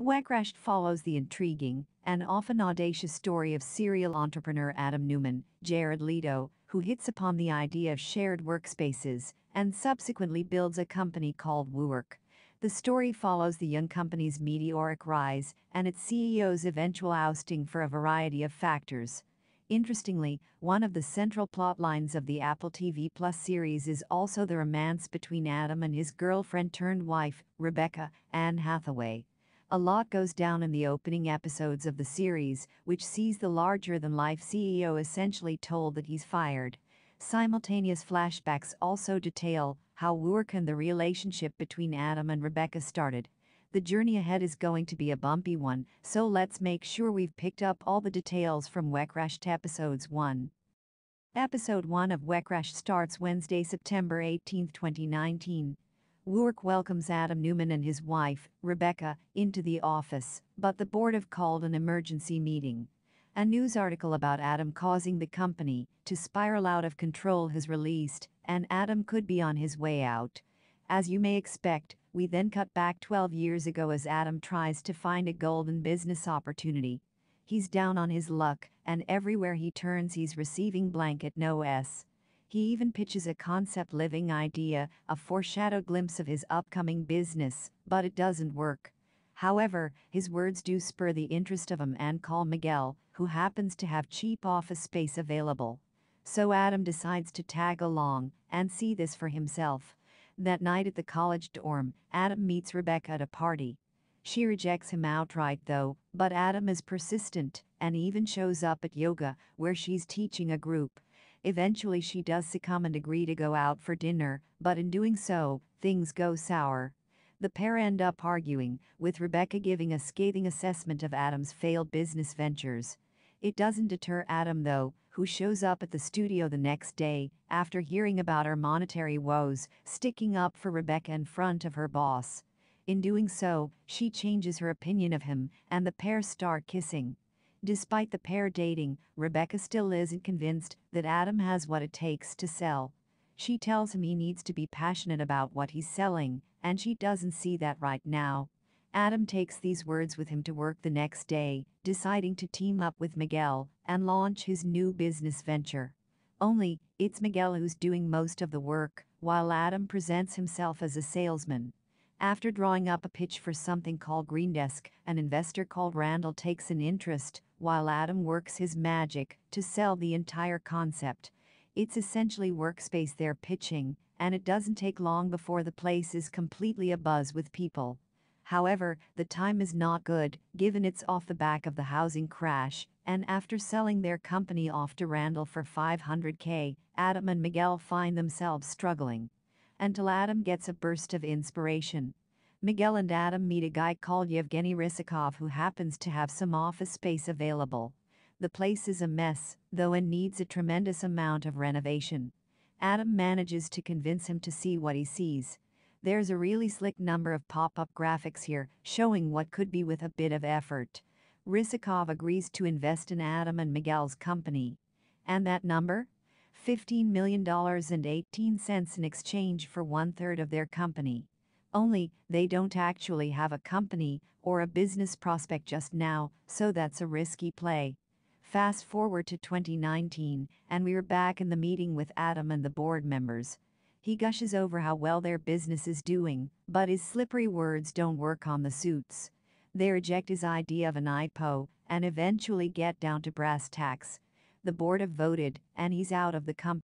WeCrashed follows the intriguing and often audacious story of serial entrepreneur Adam Neumann, Jared Leto, who hits upon the idea of shared workspaces and subsequently builds a company called WeWork. The story follows the young company's meteoric rise and its CEO's eventual ousting for a variety of factors. Interestingly, one of the central plot lines of the Apple TV Plus series is also the romance between Adam and his girlfriend turned wife, Rebecca Anne Hathaway. A lot goes down in the opening episodes of the series, which sees the larger than life CEO essentially told that he's fired. Simultaneous flashbacks also detail how work and the relationship between Adam and Rebecca started. The journey ahead is going to be a bumpy one, so let's make sure we've picked up all the details from WeCrashed episodes 1. Episode 1 of WeCrashed starts Wednesday, September 18, 2019. WeWork welcomes Adam Neumann and his wife, Rebecca, into the office, but the board have called an emergency meeting. A news article about Adam causing the company to spiral out of control has released, and Adam could be on his way out. As you may expect, we then cut back 12 years ago as Adam tries to find a golden business opportunity. He's down on his luck, and everywhere he turns, he's receiving blanket no S. He even pitches a concept living idea, a foreshadowed glimpse of his upcoming business, but it doesn't work. However, his words do spur the interest of a man called Miguel, who happens to have cheap office space available. So Adam decides to tag along and see this for himself. That night at the college dorm, Adam meets Rebecca at a party. She rejects him outright though, but Adam is persistent and even shows up at yoga, where she's teaching a group. Eventually, she does succumb and agree to go out for dinner, but in doing so, things go sour. The pair end up arguing, with Rebecca giving a scathing assessment of Adam's failed business ventures. It doesn't deter Adam, though, who shows up at the studio the next day after hearing about her monetary woes, sticking up for Rebecca in front of her boss. In doing so, she changes her opinion of him, and the pair start kissing. Despite the pair dating, Rebecca still isn't convinced that Adam has what it takes to sell. She tells him he needs to be passionate about what he's selling, and she doesn't see that right now. Adam takes these words with him to work the next day, deciding to team up with Miguel and launch his new business venture. Only, it's Miguel who's doing most of the work, while Adam presents himself as a salesman. After drawing up a pitch for something called Greendesk, an investor called Randall takes an interest, while Adam works his magic to sell the entire concept. It's essentially workspace they're pitching, and it doesn't take long before the place is completely abuzz with people. However, the time is not good, given it's off the back of the housing crash, and after selling their company off to Randall for 500k, Adam and Miguel find themselves struggling. Until Adam gets a burst of inspiration. Miguel and Adam meet a guy called Yevgeny Rysakov who happens to have some office space available. The place is a mess, though and needs a tremendous amount of renovation. Adam manages to convince him to see what he sees. There's a really slick number of pop-up graphics here, showing what could be with a bit of effort. Rysakov agrees to invest in Adam and Miguel's company. And that number? $15 million and 18 cents in exchange for one third of their company. Only, they don't actually have a company or a business prospect just now, so that's a risky play. Fast forward to 2019, and we're back in the meeting with Adam and the board members. He gushes over how well their business is doing, but his slippery words don't work on the suits. They reject his idea of an IPO and eventually get down to brass tacks. The board have voted, and he's out of the company.